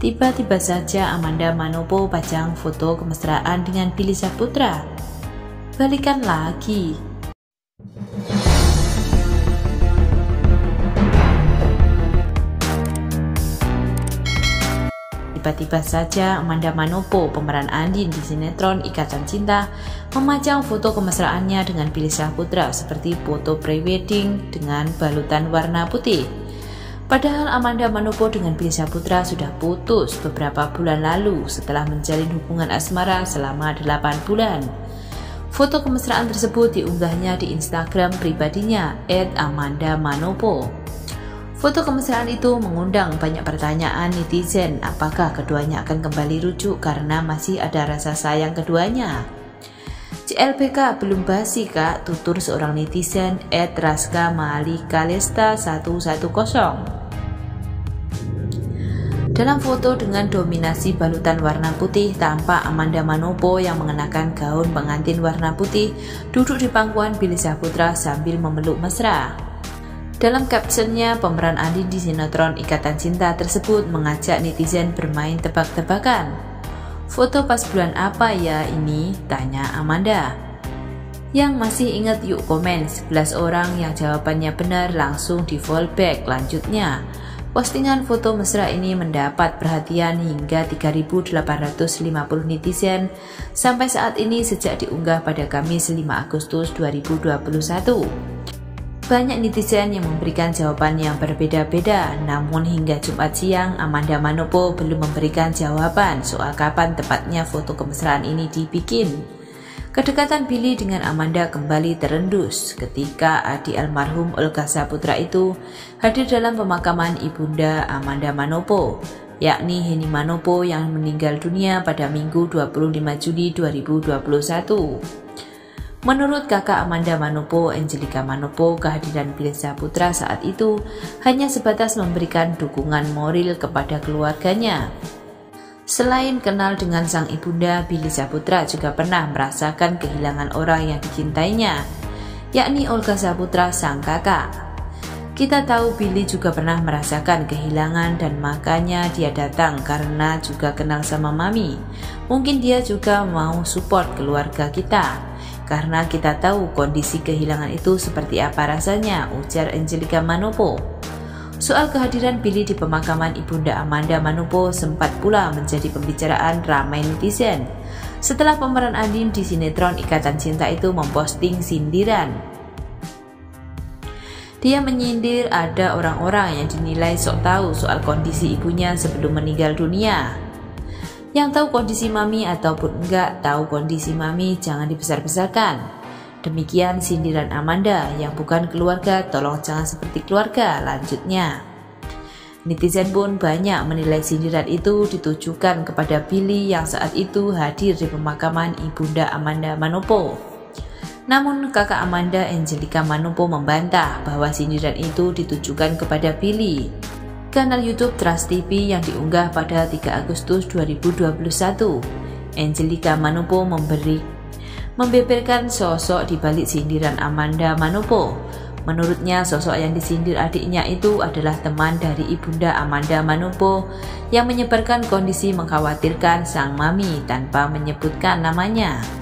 Tiba-tiba saja Amanda Manopo pajang foto kemesraan dengan Billy Saputra. Balikan lagi. Tiba-tiba saja Amanda Manopo, pemeran Andin di sinetron Ikatan Cinta, memajang foto kemesraannya dengan Billy Saputra seperti foto prewedding dengan balutan warna putih. Padahal Amanda Manopo dengan Billy Saputra sudah putus beberapa bulan lalu setelah menjalin hubungan asmara selama 8 bulan. Foto kemesraan tersebut diunggahnya di Instagram pribadinya @amanda_manopo. Foto kemesraan itu mengundang banyak pertanyaan netizen apakah keduanya akan kembali rujuk karena masih ada rasa sayang keduanya. CLBK belum basi kak, tutur seorang netizen Ed Raska Mali Kalesta 110. Dalam foto dengan dominasi balutan warna putih tampak Amanda Manopo yang mengenakan gaun pengantin warna putih duduk di pangkuan Billy Saputra sambil memeluk mesra. Dalam captionnya, pemeran Andi di sinetron Ikatan Cinta tersebut mengajak netizen bermain tebak-tebakan. Foto pas bulan apa ya ini? Tanya Amanda. Yang masih ingat yuk komen 11 orang yang jawabannya benar langsung di fallback lanjutnya. Postingan foto mesra ini mendapat perhatian hingga 3.850 netizen sampai saat ini sejak diunggah pada Kamis 5 Agustus 2021. Banyak netizen yang memberikan jawaban yang berbeda-beda, namun hingga Jumat siang Amanda Manopo belum memberikan jawaban soal kapan tepatnya foto kemesraan ini dibikin. Kedekatan Billy dengan Amanda kembali terendus ketika adik almarhum Olga Saputra itu hadir dalam pemakaman ibunda Amanda Manopo, yakni Heni Manopo yang meninggal dunia pada Minggu 25 Juli 2021. Menurut kakak Amanda Manopo, Angelica Manopo, kehadiran Bilesa Putra saat itu hanya sebatas memberikan dukungan moral kepada keluarganya. Selain kenal dengan sang ibunda, Billy Saputra juga pernah merasakan kehilangan orang yang dicintainya, yakni Olga Saputra sang kakak. Kita tahu Billy juga pernah merasakan kehilangan dan makanya dia datang karena juga kenal sama Mami. Mungkin dia juga mau support keluarga kita karena kita tahu kondisi kehilangan itu seperti apa rasanya, ujar Angelica Manopo. Soal kehadiran Billy di pemakaman Ibunda Amanda Manopo sempat pula menjadi pembicaraan ramai netizen. Setelah pemeran Andin di sinetron Ikatan Cinta itu memposting sindiran. Dia menyindir ada orang-orang yang dinilai sok tahu soal kondisi ibunya sebelum meninggal dunia. Yang tahu kondisi mami ataupun enggak tahu kondisi mami jangan dibesar-besarkan. Demikian sindiran Amanda yang bukan keluarga tolong jangan seperti keluarga lanjutnya. Netizen pun banyak menilai sindiran itu ditujukan kepada Billy yang saat itu hadir di pemakaman ibunda Amanda Manopo. Namun kakak Amanda Angelica Manopo membantah bahwa sindiran itu ditujukan kepada Billy kanal YouTube Trust TV yang diunggah pada 3 Agustus 2021. Angelica Manopo memberi membeberkan sosok di balik sindiran Amanda Manopo. Menurutnya sosok yang disindir adiknya itu adalah teman dari ibunda Amanda Manopo yang menyebarkan kondisi mengkhawatirkan sang mami tanpa menyebutkan namanya.